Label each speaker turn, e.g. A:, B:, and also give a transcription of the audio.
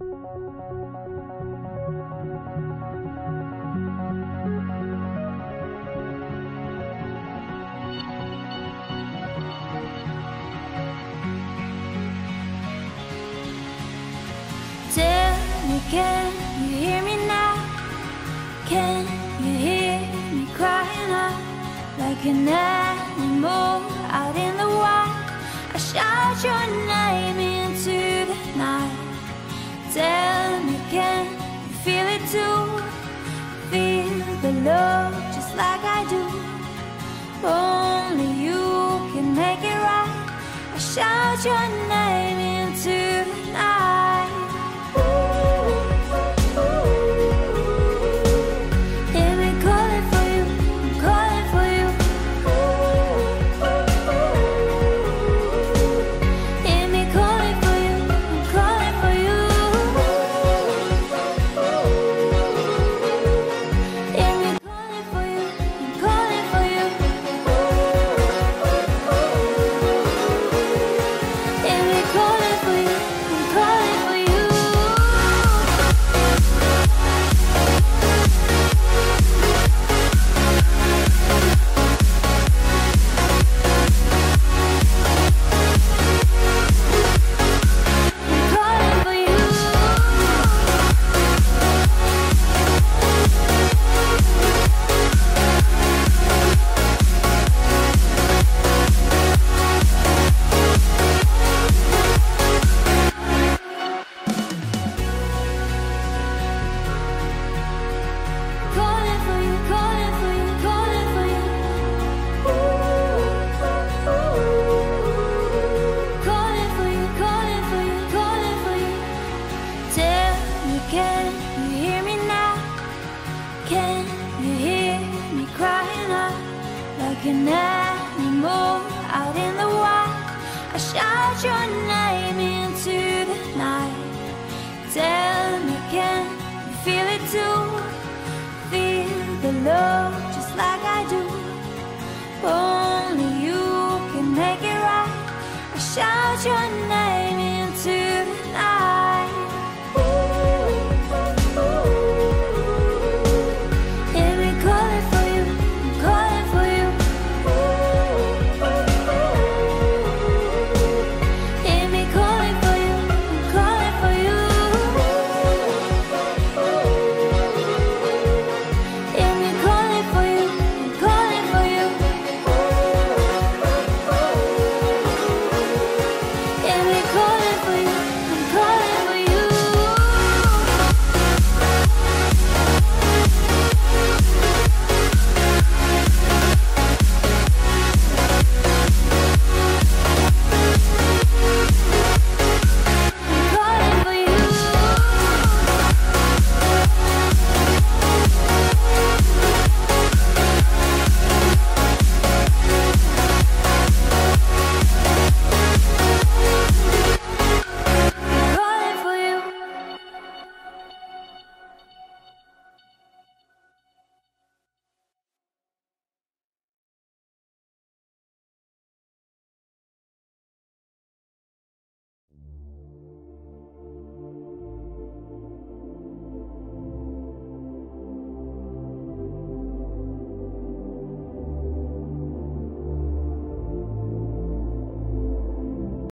A: Tell me, can you hear me now? Can you hear me crying out like an animal out in the wild? I shout your name into the night. Feel the love just like I do. Only you can make it right. I shout your name an animal out in the wild? I shout your name into the night. Tell me, can you feel it too? Feel the love just like I do.